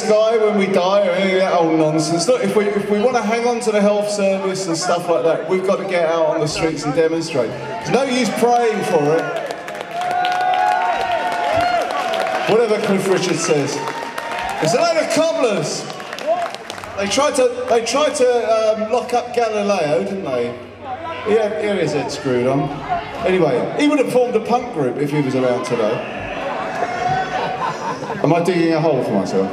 sky when we die or any of that old nonsense. Look, if we, if we want to hang on to the health service and stuff like that, we've got to get out on the streets and demonstrate. There's no use praying for it. Whatever Cliff Richard says. It's a load of cobblers. They tried to, they tried to um, lock up Galileo, didn't they? Yeah, here his head screwed on. Anyway, he would have formed a punk group if he was around today. Am I digging a hole for myself?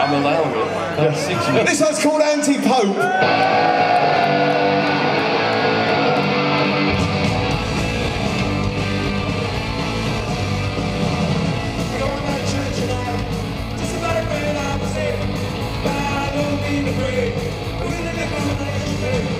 I'm allowing it. That's six minutes. This one's called Anti-Pope. Yeah.